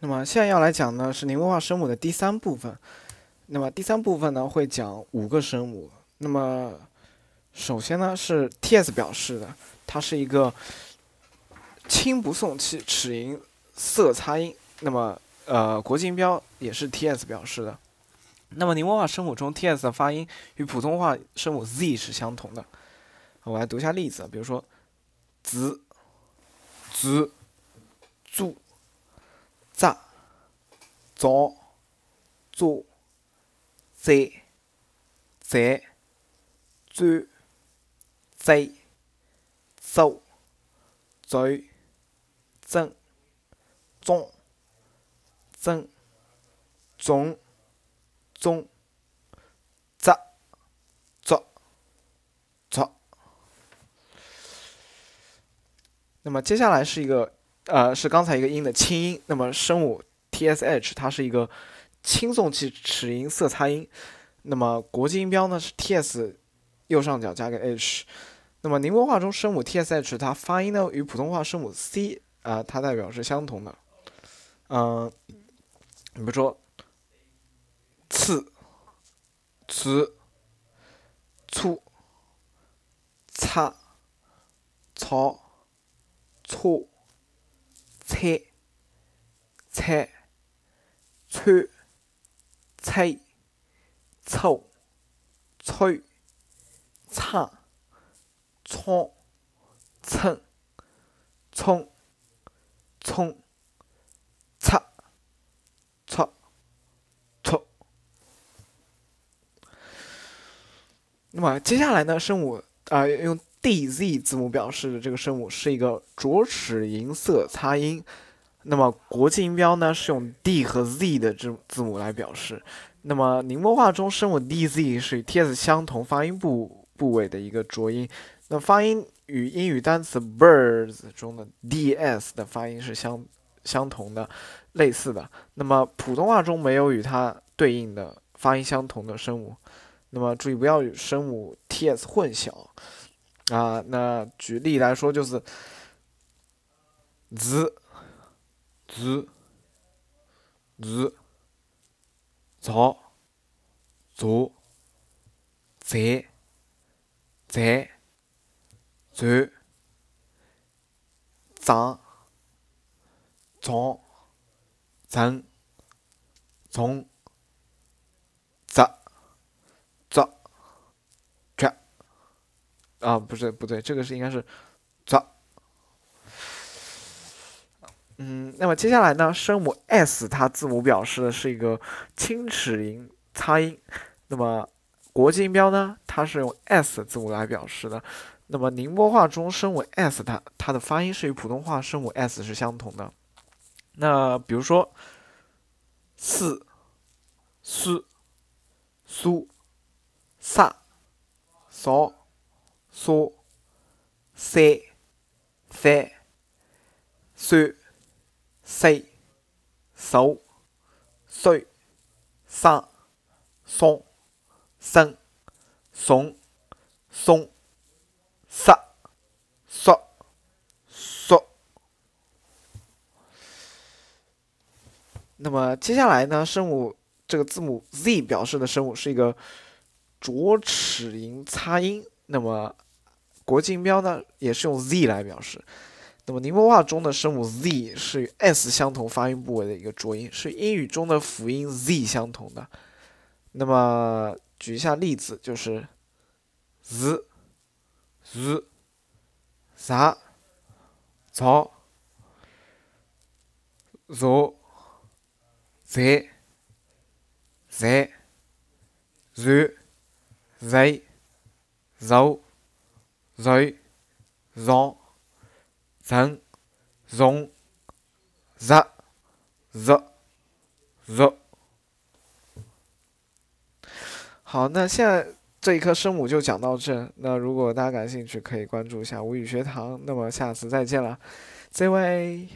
那么现在要来讲呢是宁波话声母的第三部分。那么第三部分呢会讲五个声母。那么首先呢是 ts 表示的，它是一个轻不送气齿龈塞擦音。那么呃国际音标也是 ts 表示的。那么宁波话声母中 ts 的发音与普通话声母 z 是相同的。我来读一下例子，比如说子、子、猪。扎、早、做、在、在、转、在、走、走、正、中、正、中、中、扎、做、做。那么接下来是一个。呃，是刚才一个音的清音。那么声母 tsh 它是一个轻送气齿龈塞擦音。那么国际音标呢是 ts 右上角加个 h。那么宁波话中声母 tsh 它发音呢与普通话声母 c 啊它代表是相同的。嗯，比如说次、词、粗、擦、草、错。菜、菜、川、吹、抽、吹、唱、冲、蹭、冲、冲、擦、擦、搓。那么接下来呢？声母啊，用。D z 字母表示的这个声母是一个浊齿龈塞擦音，那么国际音标呢是用 d 和 z 的字字母来表示。那么宁波话中声母 d z 是与 t s 相同发音部部位的一个浊音，那发音与英语单词 birds 中的 d s 的发音是相相同的，类似的。那么普通话中没有与它对应的发音相同的声母，那么注意不要与声母 t s 混淆。啊，那举例来说就是，字、字、字、早、做、在、在、转、长、长、正、从。啊，不是，不对，这个是应该是，抓。嗯，那么接下来呢，声母 s 它字母表示的是一个清齿龈擦音，那么国际音标呢，它是用 s 字母来表示的。那么宁波话中声母 s 它它的发音是与普通话声母 s 是相同的。那比如说，四、苏、苏、萨、扫。嗦、三、翻、算、塞、手、碎、生、松、生、松、松、杀、缩、缩。那么接下来呢？声母这个字母 z 表示的声母是一个浊齿龈擦音。那么国际音标呢，也是用 z 来表示。那么宁波话中的声母 z 是与 s 相同发音部位的一个浊音，是英语中的辅音 z 相同的。那么举一下例子，就是日、日、啥、早、昨、在、在、然、在、肉。肉、肉、人、从、日、日、日。好，那现在这一课声母就讲到这。那如果大家感兴趣，可以关注一下吴语学堂。那么下次再见了，再会。